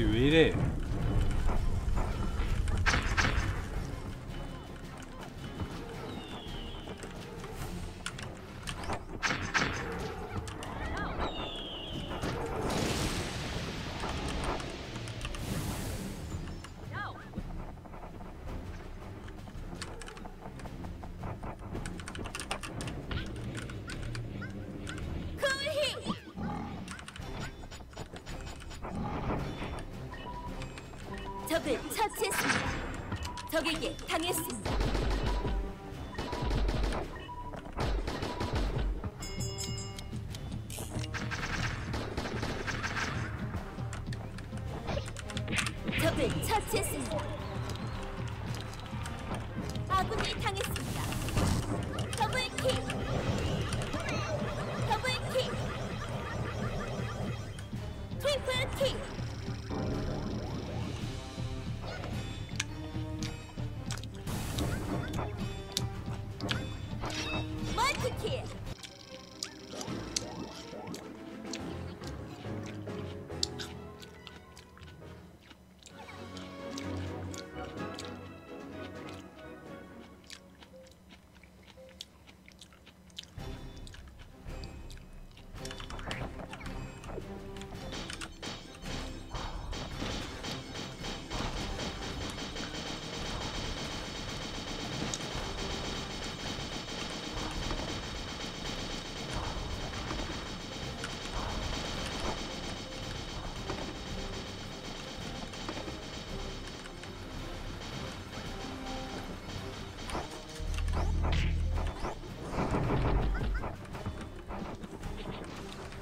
you eat it. 처치했습니다. 적에게 당했습니다.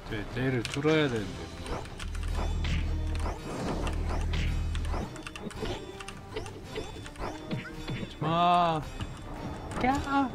네, 내일을 줄어야 되는데. 아, 야.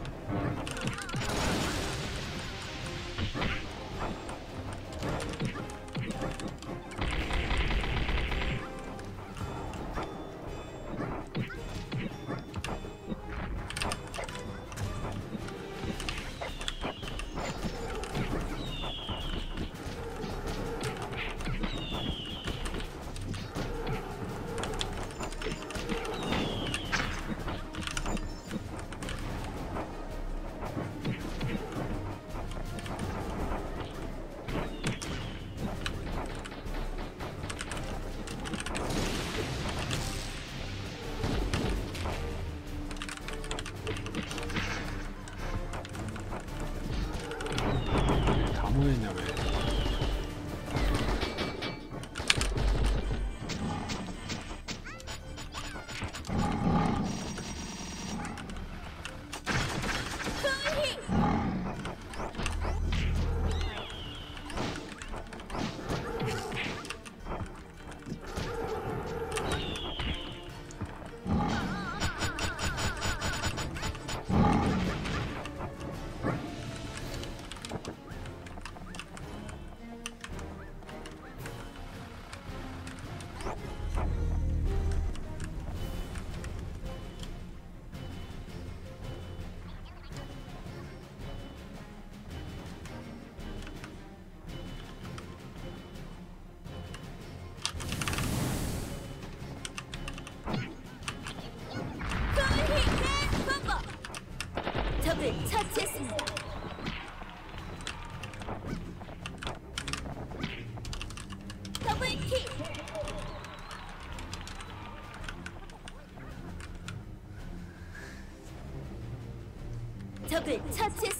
对，擦鞋。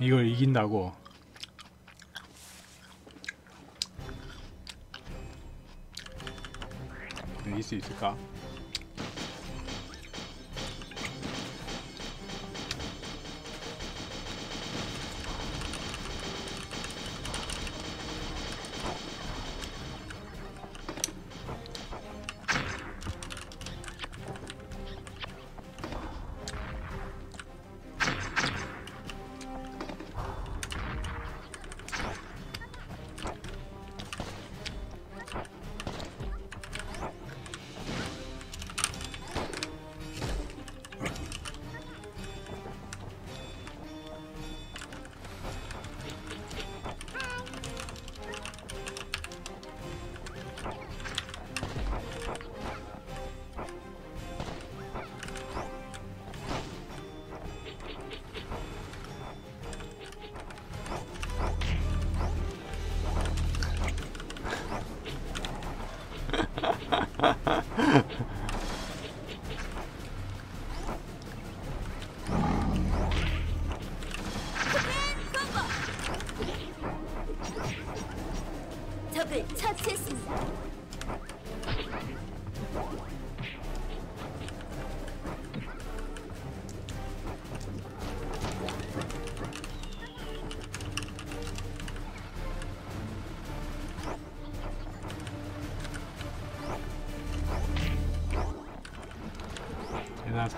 이걸 이긴다고. 이길 수 있을까?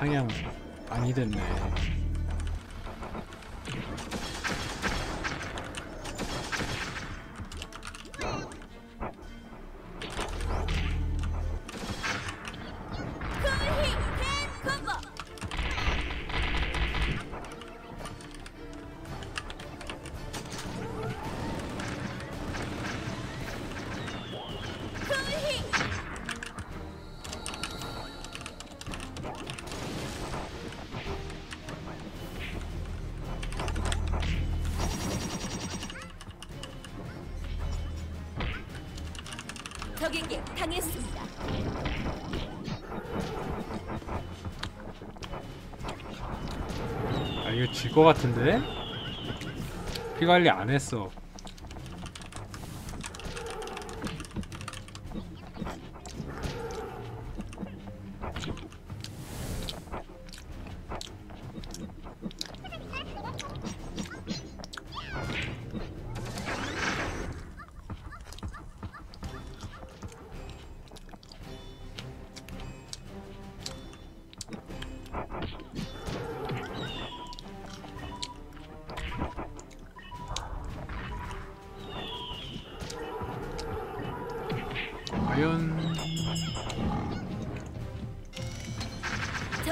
상향 많이 됐네. 적에게 당했습니다. 아 이거 질 것 같은데? 피 관리 안 했어.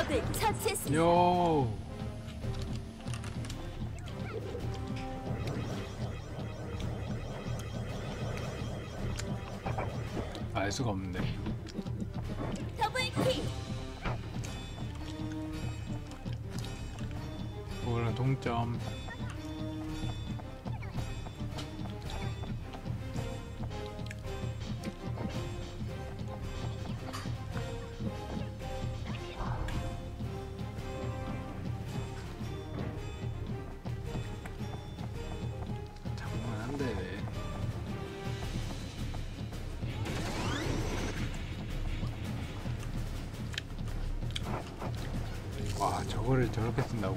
적을 처치했습니다. 요. 알 수가 없는데. 더블킥. 그거랑 동점. 와 저거를 저렇게 쓴다고